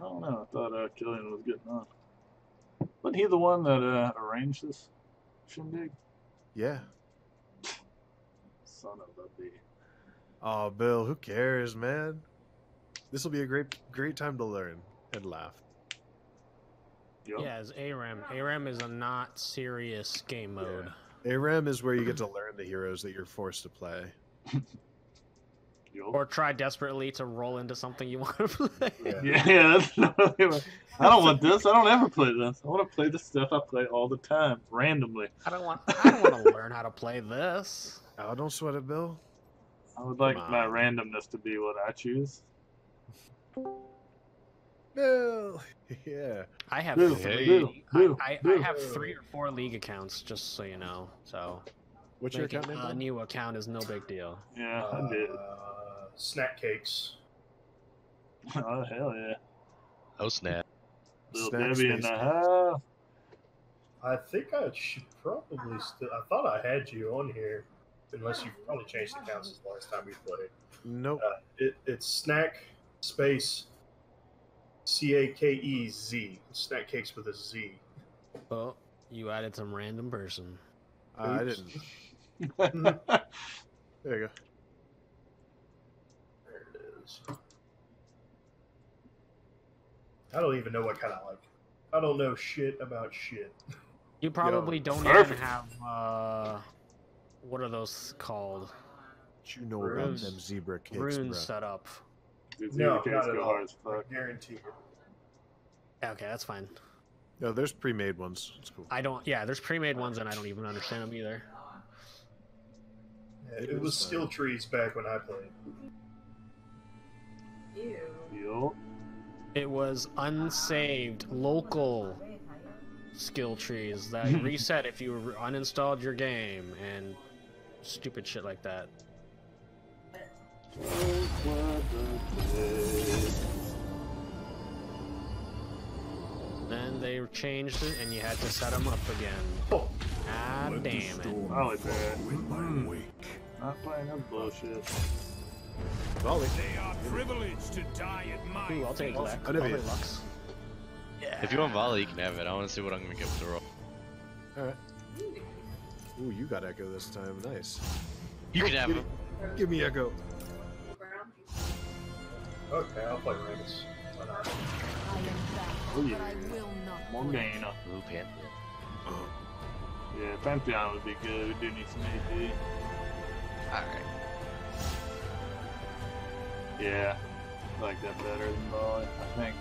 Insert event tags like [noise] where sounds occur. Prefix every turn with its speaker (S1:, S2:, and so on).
S1: I don't know. I thought uh, Killian was getting on. Wasn't he the one that uh, arranged this shindig?
S2: Yeah.
S1: Son of a bee.
S2: Oh, Bill, who cares, man? This will be a great, great time to learn and laugh.
S1: Yup.
S3: Yeah, it's ARAM. ARAM is a not serious game mode.
S2: ARAM is where you get to learn the heroes that you're forced to play. [laughs]
S1: Yup.
S3: Or try desperately to roll into something you [laughs] want to play.
S4: Yeah.
S1: Yeah, [laughs] yeah. That's not I don't want this. I don't ever play this. I want to play the stuff I play all the time, randomly.
S3: I don't want. I don't want to learn how to play this.
S2: Oh, don't sweat it, Bill.
S1: I would like my randomness to be what I choose.
S2: Bill. [laughs] yeah.
S3: I have
S1: Boo,
S3: three.
S1: boo, boo,
S3: I, I, I have three or four league accounts, just so you know. So
S2: What's your
S3: making
S2: account name?
S3: a new account is no big deal.
S1: Yeah, I
S4: uh, did. Snack cakes. [laughs]
S1: Oh hell yeah,
S5: Oh snap!
S1: little
S2: Snack
S1: Debbie in
S2: Space
S1: the
S2: Cakes.
S1: house.
S4: I think I should probably still. I thought I had you on here, unless you probably changed the accounts since the last time we played.
S2: Nope.
S4: Uh, it, it's snack space C A K E Z. Snack cakes with a Z.
S3: Oh, you added some random person.
S2: I didn't. [laughs] There you go.
S4: There it is. I don't even know what kind of like. I don't know shit about shit.
S3: You probably don't
S1: Perfect.
S3: even have. uh What are those called?
S2: What you know about them zebra cakes,
S3: Runes
S2: bruh?
S3: set up.
S1: Dude,
S4: No, not
S1: cakes
S4: at
S1: go
S4: all.
S1: hard
S4: I guarantee it.
S3: Okay, that's fine.
S2: No, there's pre-made ones. It's cool.
S3: I don't. Yeah, there's pre-made ones, and I don't even understand them either.
S4: Yeah,
S2: It
S4: it was
S2: was
S4: skill trees back when I played.
S3: It was unsaved local skill trees that [laughs] reset if you uninstalled your game and stupid shit like that. Then they changed it, and you had to set them up again.
S4: Oh.
S3: God damn it!
S1: Probably bad. Mm. Not playing that bullshit.
S2: Volley.
S6: They are privileged to die at my
S3: Ooh, I'll take
S6: feet.
S3: Lux.
S2: I
S3: I'll take. Lux. Yeah.
S5: If you want volley, you can have it. I want to see what I'm gonna get with the roll.
S2: All right. Ooh, you got Ekko this time. Nice.
S5: You can have
S2: Give
S5: him.
S2: Give me Ekko.
S4: Okay, I'll play Rammus. Why not?
S1: Oh yeah. Morgana.
S5: Blue Panther.
S1: Yeah, Pantheon would be good. We do need some AD.
S5: All right.
S1: Yeah, I like that better than Volley, I think.